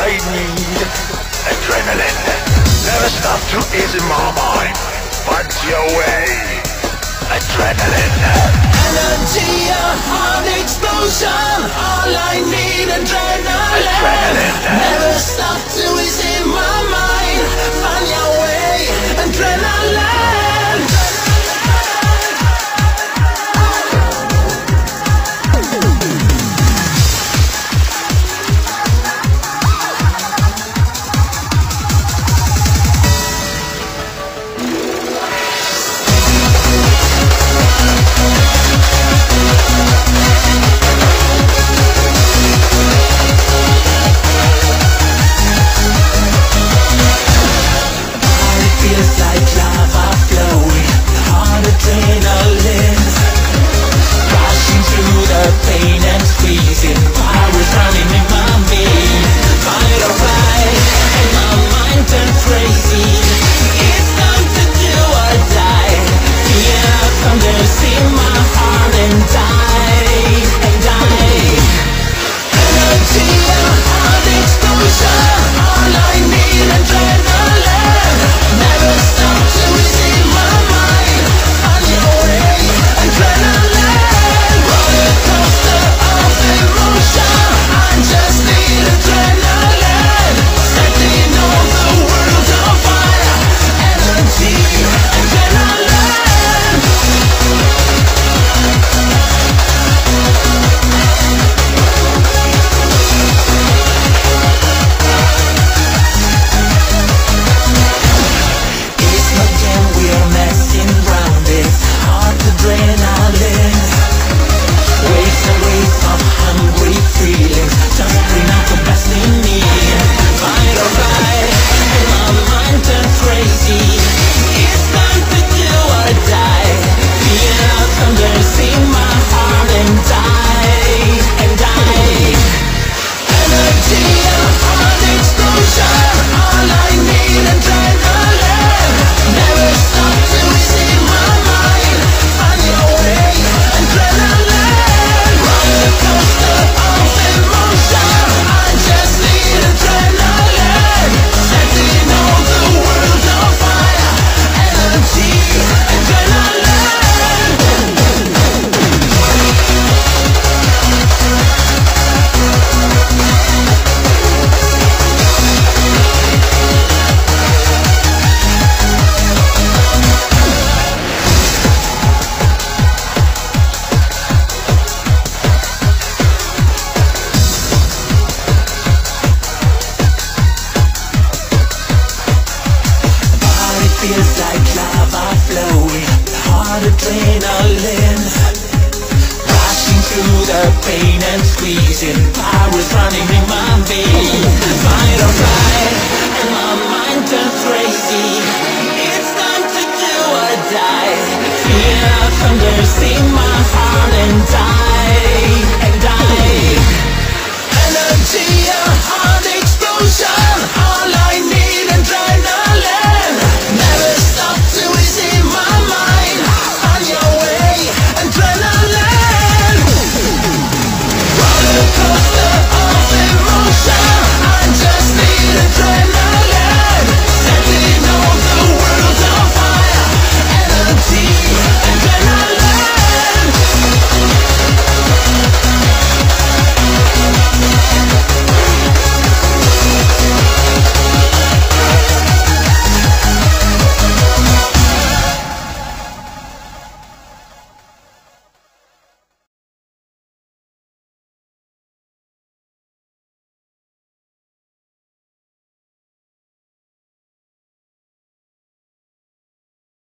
lightning, adrenaline. Never stop too easy, my mind. Find your way, adrenaline. Energy, a heart explosion. All I need, adrenaline. feels like lava flowing Heart adrenaline. Rushing through the pain and squeezing. Power's running in my veins. Fight or flight And my mind turns crazy. It's time to do or die. Fear thunder, in my heart and die And die. Energy, your heart